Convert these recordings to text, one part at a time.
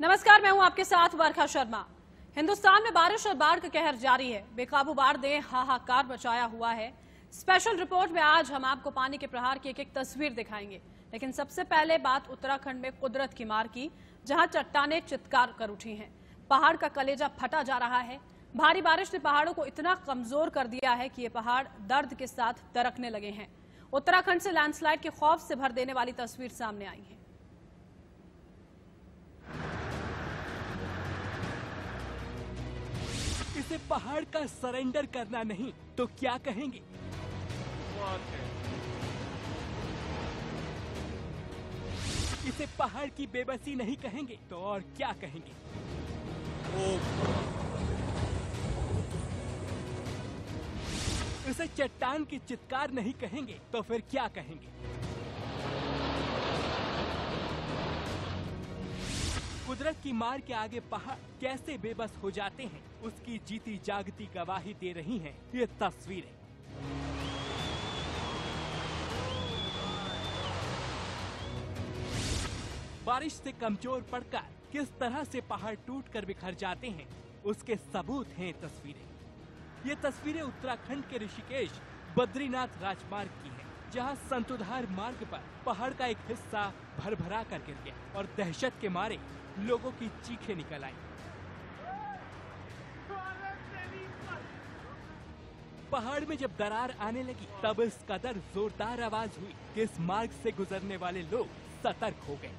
नमस्कार, मैं हूँ आपके साथ वर्षा शर्मा। हिंदुस्तान में बारिश और बाढ़ का कहर जारी है। बेकाबू बाढ़ ने हाहाकार मचाया हुआ है। स्पेशल रिपोर्ट में आज हम आपको पानी के प्रहार की एक एक तस्वीर दिखाएँगे। लेकिन सबसे पहले बात उत्तराखंड में कुदरत की मार की, जहाँ चट्टाने चित्कार कर उठी हैं। पहाड़ का कलेजा फटा जा रहा है। भारी बारिश ने पहाड़ों को इतना कमज़ोर कर दिया है कि ये पहाड़ दर्द के साथ दरकने लगे हैं। उत्तराखंड से लैंडस्लाइड के खौफ से भर देने वाली तस्वीर सामने आई है। इसे पहाड़ का सरेंडर करना नहीं तो क्या कहेंगे? इसे पहाड़ की बेबसी नहीं कहेंगे तो और क्या कहेंगे? इसे चट्टान की चित्कार नहीं कहेंगे तो फिर क्या कहेंगे? कुदरत की मार के आगे पहाड़ कैसे बेबस हो जाते हैं? उसकी जीती जागती गवाही दे रही हैं। ये तस्वीरें। बारिश से कमज़ोर पड़कर किस तरह से पहाड़ टूट कर बिखर जाते हैं उसके सबूत हैं तस्वीरें। ये तस्वीरें उत्तराखंड के ऋषिकेश बद्रीनाथ राजमार्ग की हैं, जहाँ संतुधार मार्ग पर पहाड़ का एक हिस्सा भर भरा कर गिर गया और दहशत के मारे लोगों की चीखें निकल आई। पहाड़ में जब दरार आने लगी, तब इस कदर जोरदार आवाज़ हुई कि इस मार्ग से गुजरने वाले लोग सतर्क हो गए।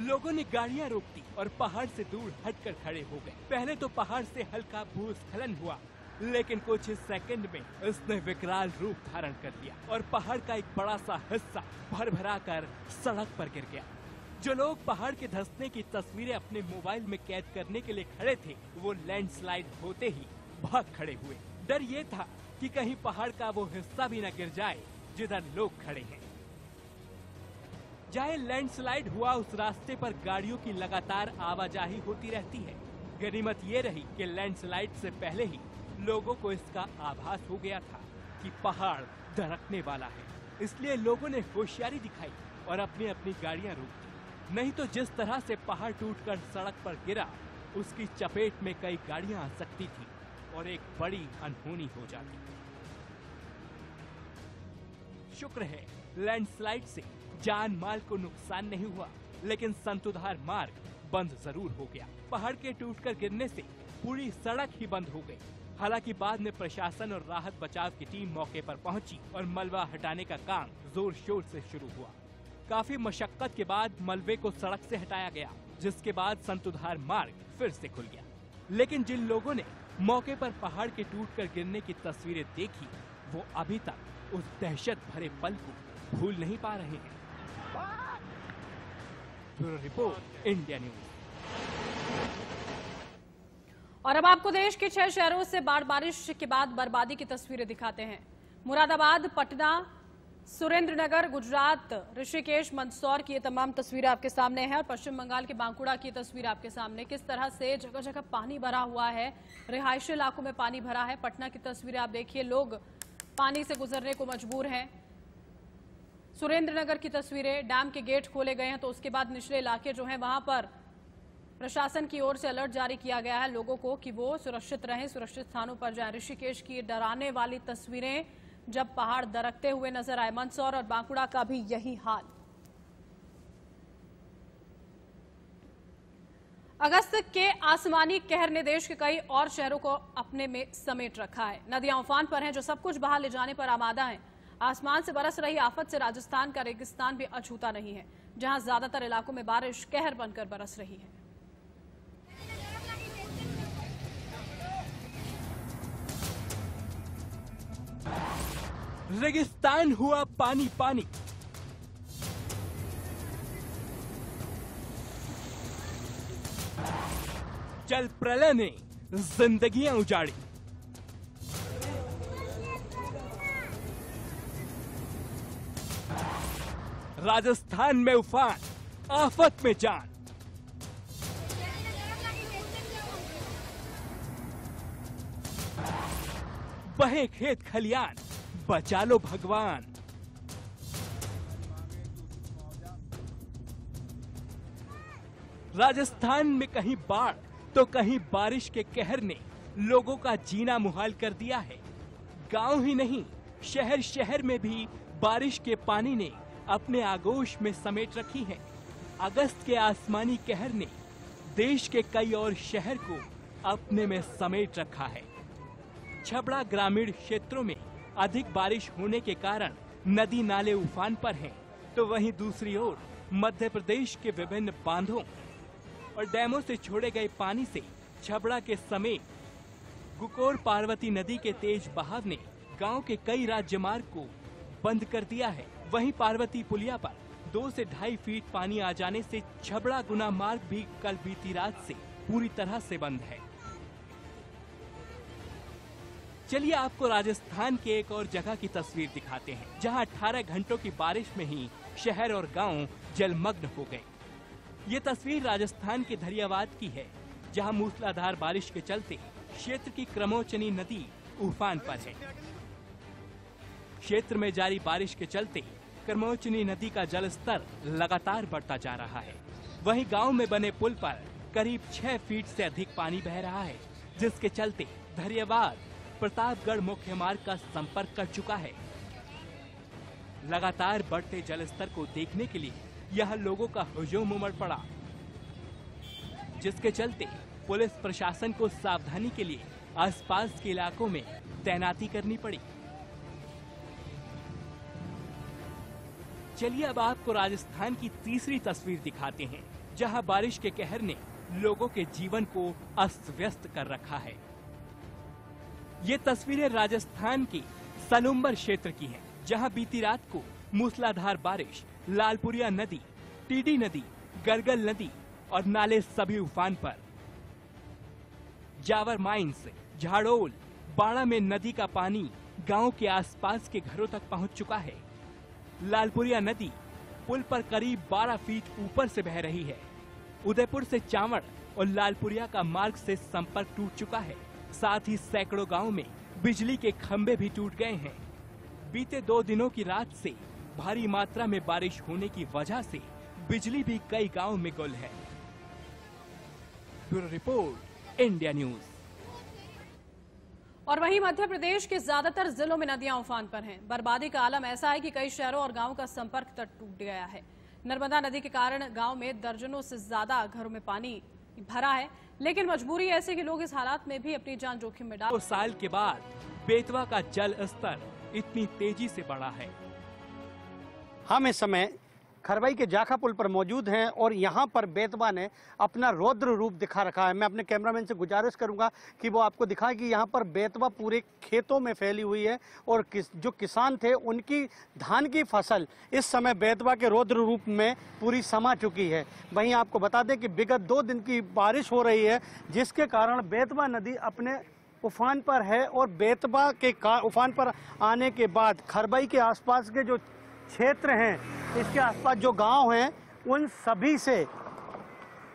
लोगों ने गाड़ियाँ रोक दी और पहाड़ से दूर हटकर खड़े हो गए। पहले तो पहाड़ से हल्का भूस्खलन हुआ, लेकिन कुछ ही सेकंड में इसने विकराल रूप धारण कर लिया और पहाड़ का एक बड़ा सा हिस्सा भर भरा कर सड़क पर गिर गया। जो लोग पहाड़ के धंसने की तस्वीरें अपने मोबाइल में कैद करने के लिए खड़े थे, वो लैंडस्लाइड होते ही भाग खड़े हुए। डर ये था कि कहीं पहाड़ का वो हिस्सा भी न गिर जाए, जिधर लोग खड़े हैं। चाहे लैंडस्लाइड हुआ उस रास्ते पर गाड़ियों की लगातार आवाजाही होती रहती है। गनीमत ये रही कि लैंडस्लाइड से पहले ही लोगों को इसका आभास हो गया था कि पहाड़ धड़कने वाला है। इसलिए लोगों ने होशियारी दिखाई और अपनी अपनी गाड़ियाँ रोक दी। नहीं तो जिस तरह से पहाड़ टूटकर सड़क पर गिरा, उसकी चपेट में कई गाड़ियाँ आ सकती थी और एक बड़ी अनहोनी हो जाती। शुक्र है, लैंडस्लाइड से जान माल को नुकसान नहीं हुआ, लेकिन संतुधार मार्ग बंद ज़रूर हो गया। पहाड़ के टूटकर गिरने से पूरी सड़क ही बंद हो गई। हालाँकि बाद में प्रशासन और राहत बचाव की टीम मौके पर पहुँची और मलबा हटाने का काम ज़ोर शोर से शुरू हुआ। काफ़ी मशक्कत के बाद मलबे को सड़क से हटाया गया, जिसके बाद संतुधार मार्ग फिर से खुल गया। लेकिन जिन लोगों ने मौके पर पहाड़ के टूटकर गिरने की तस्वीरें देखी, वो अभी तक उस दहशत भरे पल को भूल नहीं पा रहे हैं। Report, India News. और अब आपको देश के छह शहरों से बाढ़ बारिश के बाद बर्बादी की तस्वीरें दिखाते हैं। मुरादाबाद, पटना सुरेंद्रनगर, गुजरात, ऋषिकेश, मंदसौर की ये तमाम तस्वीरें आपके सामने हैं और पश्चिम बंगाल के बांकुड़ा की तस्वीर आपके सामने। किस तरह से जगह जगह पानी भरा हुआ है, रिहायशी इलाकों में पानी भरा है। पटना की तस्वीरें आप देखिए, लोग पानी से गुजरने को मजबूर हैं। सुरेंद्रनगर की तस्वीरें, डैम के गेट खोले गए हैं तो उसके बाद निचले इलाके जो हैं, वहाँ पर प्रशासन की ओर से अलर्ट जारी किया गया है लोगों को कि वो सुरक्षित रहें, सुरक्षित स्थानों पर जाएँ। ऋषिकेश की डराने वाली तस्वीरें जब पहाड़ दरकते हुए नज़र आए मंदसौर और बांकुड़ा का भी यही हाल। अगस्त के आसमानी कहर ने देश के कई और शहरों को अपने में समेट रखा है। नदियाँ उफान पर हैं जो सब कुछ बहा ले जाने पर आमादा हैं। आसमान से बरस रही आफत से राजस्थान का रेगिस्तान भी अछूता नहीं है, जहाँ ज़्यादातर इलाकों में बारिश, कहर बनकर बरस रही है। रेगिस्तान हुआ पानी पानी। जल प्रलय ने जिंदगियाँ उजाड़ी। राजस्थान में उफान, आफत में जान। बहे खेत खलियान बचा लो भगवान। राजस्थान में कहीं बाढ़ तो कहीं बारिश के कहर ने लोगों का जीना मुहाल कर दिया है। गाँव ही नहीं शहर शहर में भी बारिश के पानी ने अपने आगोश में समेट रखी है। अगस्त के आसमानी कहर ने देश के कई और शहर को अपने में समेट रखा है। छबड़ा ग्रामीण क्षेत्रों में अधिक बारिश होने के कारण नदी नाले उफान पर हैं, तो वहीं दूसरी ओर मध्य प्रदेश के विभिन्न बांधों और डैमों से छोड़े गए पानी से छबड़ा के समेत गुकोर पार्वती नदी के तेज बहाव ने गाँव के कई राज्य मार्ग को बंद कर दिया है। वहीं पार्वती पुलिया पर दो से ढाई फीट पानी आ जाने से छबड़ा गुना मार्ग भी कल बीती रात से पूरी तरह से बंद है। चलिए आपको राजस्थान के एक और जगह की तस्वीर दिखाते हैं, जहाँ 18 घंटों की बारिश में ही शहर और गाँव जलमग्न हो गए। ये तस्वीर राजस्थान के धरियावाद की है, जहाँ मूसलाधार बारिश के चलते क्षेत्र की क्रमोचनी नदी उफान पर है। क्षेत्र में जारी बारिश के चलते क्रमोचनी नदी का जलस्तर लगातार बढ़ता जा रहा है। वहीं गाँव में बने पुल पर करीब छह फीट से अधिक पानी बह रहा है, जिसके चलते धरियावाद प्रतापगढ़ मुख्य मार्ग का संपर्क कर चुका है। लगातार बढ़ते जलस्तर को देखने के लिए यह लोगों का हुजूम उमड़ पड़ा, जिसके चलते पुलिस प्रशासन को सावधानी के लिए आसपास के इलाकों में तैनाती करनी पड़ी। चलिए अब आपको राजस्थान की तीसरी तस्वीर दिखाते हैं, जहाँ बारिश के कहर ने लोगों के जीवन को अस्त व्यस्त कर रखा है। ये तस्वीरें राजस्थान के सलुम्बर क्षेत्र की हैं, जहाँ बीती रात को मूसलाधार बारिश लालपुरिया नदी टीडी नदी गरगल नदी और नाले सभी उफान पर। जावर माइंस झाड़ोल बाड़ा में नदी का पानी गाँव के आसपास के घरों तक पहुँच चुका है। लालपुरिया नदी पुल पर करीब 12 फीट ऊपर से बह रही है। उदयपुर से चावड़ और लालपुरिया का मार्ग से संपर्क टूट चुका है। साथ ही सैकड़ों गाँव में बिजली के खंभे भी टूट गए हैं। बीते दो दिनों की रात से भारी मात्रा में बारिश होने की वजह से बिजली भी कई गाँव में गुल है। Bureau report, India News. और वहीं मध्य प्रदेश के ज़्यादातर जिलों में नदियाँ उफान पर हैं। बर्बादी का आलम ऐसा है कि कई शहरों और गाँवों का संपर्क तट टूट गया है। नर्मदा नदी के कारण गाँव में दर्जनों से ज़्यादा घरों में पानी भरा है। लेकिन मजबूरी ऐसे कि लोग इस हालात में भी अपनी जान जोखिम में डाल साल के बाद बेतवा का जल स्तर इतनी तेज़ी से बढ़ा है। हम इस समय खरबई के जाखा पुल पर मौजूद हैं और यहाँ पर बेतवा ने अपना रौद्र रूप दिखा रखा है। मैं अपने कैमरामैन से गुजारिश करूँगा कि वो आपको दिखाए कि यहाँ पर बेतवा पूरे खेतों में फैली हुई है और किस जो किसान थे, उनकी धान की फ़सल इस समय बेतवा के रौद्र रूप में पूरी समा चुकी है। वहीं आपको बता दें कि विगत दो दिन की बारिश हो रही है, जिसके कारण बेतवा नदी अपने उफान पर है और बेतवा के का उफान पर आने के बाद खरबई के आसपास के जो क्षेत्र हैं, इसके आसपास जो गाँव हैं, उन सभी से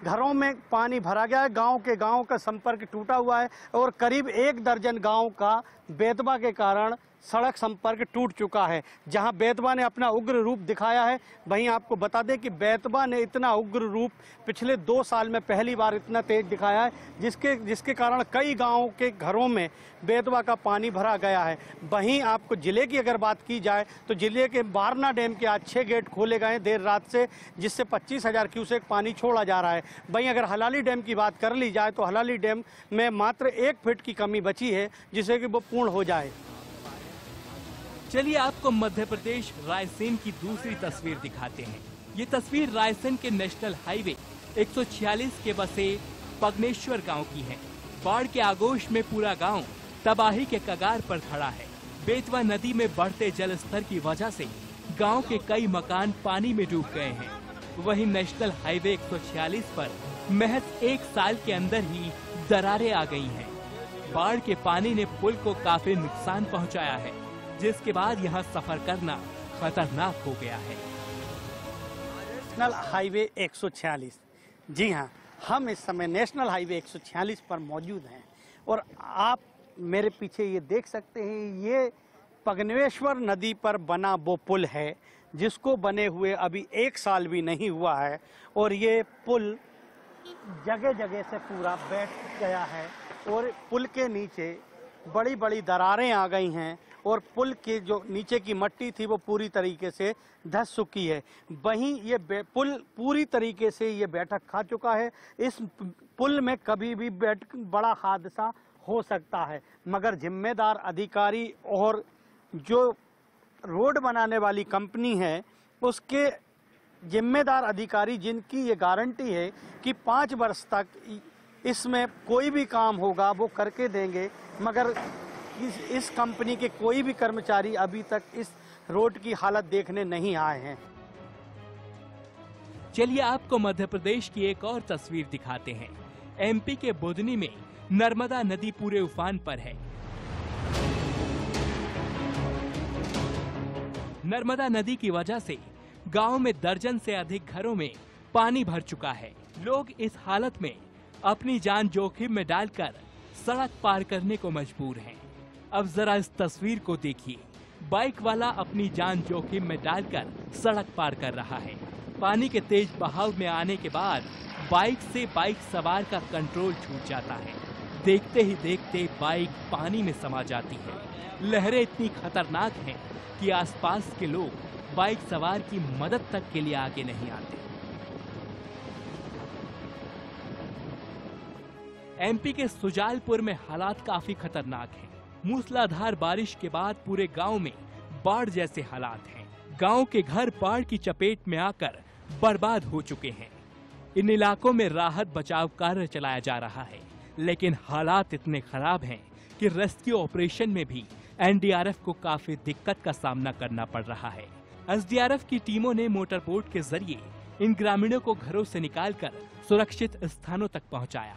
घरों में पानी भरा गया है। गाँव के गाँव का संपर्क टूटा हुआ है और करीब एक दर्जन गाँव का बेतबा के कारण सड़क संपर्क टूट चुका है, जहाँ बेतवा ने अपना उग्र रूप दिखाया है। वहीं आपको बता दें कि बेतवा ने इतना उग्र रूप पिछले दो साल में पहली बार इतना तेज दिखाया है, जिसके जिसके कारण कई गाँवों के घरों में बेतवा का पानी भरा गया है। वहीं आपको ज़िले की अगर बात की जाए तो ज़िले के बारना डैम के आज छः गेट खोले गए देर रात से, जिससे पच्चीस हज़ार क्यूसेक पानी छोड़ा जा रहा है। वहीं अगर हलाली डैम की बात कर ली जाए तो हलाली डैम में मात्र एक फिट की कमी बची है, जिससे कि वो पूर्ण हो जाए। चलिए आपको मध्य प्रदेश रायसेन की दूसरी तस्वीर दिखाते हैं। ये तस्वीर रायसेन के नेशनल हाईवे 146 के बसे पगनेश्वर गाँव की है। बाढ़ के आगोश में पूरा गाँव तबाही के कगार पर खड़ा है। बेतवा नदी में बढ़ते जल स्तर की वजह से गाँव के कई मकान पानी में डूब गए हैं। वहीं नेशनल हाईवे 146 पर महज एक साल के अंदर ही दरारें आ गई हैं। बाढ़ के पानी ने पुल को काफ़ी नुकसान पहुँचाया है। जिसके बाद यहाँ सफ़र करना खतरनाक हो गया है। नेशनल हाईवे 146 जी हाँ हम इस समय नेशनल हाईवे 146 पर मौजूद हैं और आप मेरे पीछे ये देख सकते हैं, ये पगनेश्वर नदी पर बना वो पुल है, जिसको बने हुए अभी एक साल भी नहीं हुआ है और ये पुल जगह जगह से पूरा बैठ गया है और पुल के नीचे बड़ी बड़ी दरारें आ गई हैं। और पुल के जो नीचे की मट्टी थी वो पूरी तरीके से धस चुकी है। वहीं ये पुल पूरी तरीके से ये बैठक खा चुका है। इस पुल में कभी भी बैठ, बड़ा हादसा हो सकता है, मगर जिम्मेदार अधिकारी और जो रोड बनाने वाली कंपनी है, उसके जिम्मेदार अधिकारी जिनकी ये गारंटी है कि पाँच वर्ष तक इसमें कोई भी काम होगा, वो करके देंगे, मगर इस, इस कंपनी के कोई भी कर्मचारी अभी तक इस रोड की हालत देखने नहीं आए हैं। चलिए आपको मध्य प्रदेश की एक और तस्वीर दिखाते हैं। एमपी के बुधनी में नर्मदा नदी पूरे उफान पर है। नर्मदा नदी की वजह से गाँव में दर्जन से अधिक घरों में पानी भर चुका है। लोग इस हालत में अपनी जान जोखिम में डालकर सड़क पार करने को मजबूर हैं। अब जरा इस तस्वीर को देखिए। बाइक वाला अपनी जान जोखिम में डालकर सड़क पार कर रहा है। पानी के तेज बहाव में आने के बाद बाइक से बाइक सवार का कंट्रोल छूट जाता है। देखते ही देखते बाइक पानी में समा जाती है। लहरें इतनी खतरनाक हैं कि आसपास के लोग बाइक सवार की मदद तक के लिए आगे नहीं आते। एमपी के सुजालपुर में हालात काफ़ी खतरनाक हैं। मूसलाधार बारिश के बाद पूरे गाँव में बाढ़ जैसे हालात हैं। गाँव के घर बाढ़ की चपेट में आकर बर्बाद हो चुके हैं। इन इलाकों में राहत बचाव कार्य चलाया जा रहा है, लेकिन हालात इतने खराब हैं कि रेस्क्यू ऑपरेशन में भी एनडीआरएफ को काफ़ी दिक्कत का सामना करना पड़ रहा है। एसडीआरएफ की टीमों ने मोटर बोट के ज़रिए इन ग्रामीणों को घरों से निकालकर सुरक्षित स्थानों तक पहुँचाया।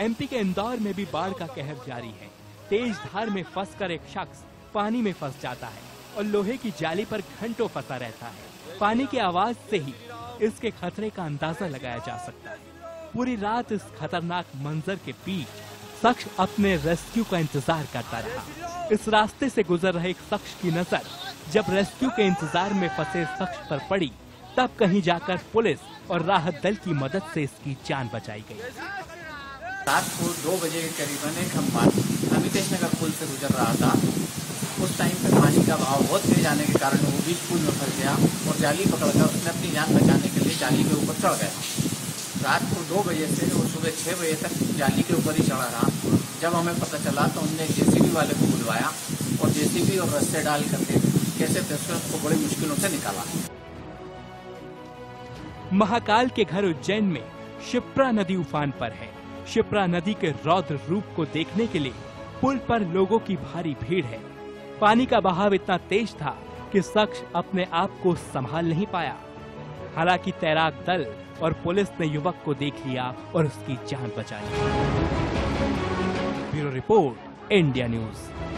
एमपी के इंदौर में भी बाढ़ का कहर जारी है। तेज धार में फंसकर एक शख्स पानी में फंस जाता है और लोहे की जाली पर घंटों फंसा रहता है। पानी की आवाज़ से ही इसके खतरे का अंदाज़ा लगाया जा सकता है। पूरी रात इस खतरनाक मंजर के बीच शख्स अपने रेस्क्यू का इंतज़ार करता रहा। इस रास्ते से गुजर रहे एक शख्स की नज़र जब रेस्क्यू के इंतज़ार में फंसे शख्स पर पड़ी, तब कहीं जाकर पुलिस और राहत दल की मदद से इसकी जान बचाई गई। रात को दो बजे के करीबन एक हम अमितेश नगर पुल से गुजर रहा था। उस टाइम पे पानी का भाव बहुत तेज आने के कारण वो बीच पुल में फंस गया और जाली पकड़कर उसने अपनी जान बचाने के लिए जाली के ऊपर चढ़ गया। रात को दो बजे से वो सुबह छः बजे तक जाली के ऊपर ही चढ़ा रहा। जब हमें पता चला तो उनने जेसीबी वाले को बुलवाया और जेसीबी और रस्से डाल करके कैसे तैसे उसको बड़ी मुश्किलों से निकाला। महाकाल के घर उज्जैन में शिप्रा नदी उफान पर है। शिप्रा नदी के रौद्र रूप को देखने के लिए पुल पर लोगों की भारी भीड़ है। पानी का बहाव इतना तेज था कि शख्स अपने आप को संभाल नहीं पाया। हालाँकि तैराक दल और पुलिस ने युवक को देख लिया और उसकी जान बचाई। Bureau report, India News.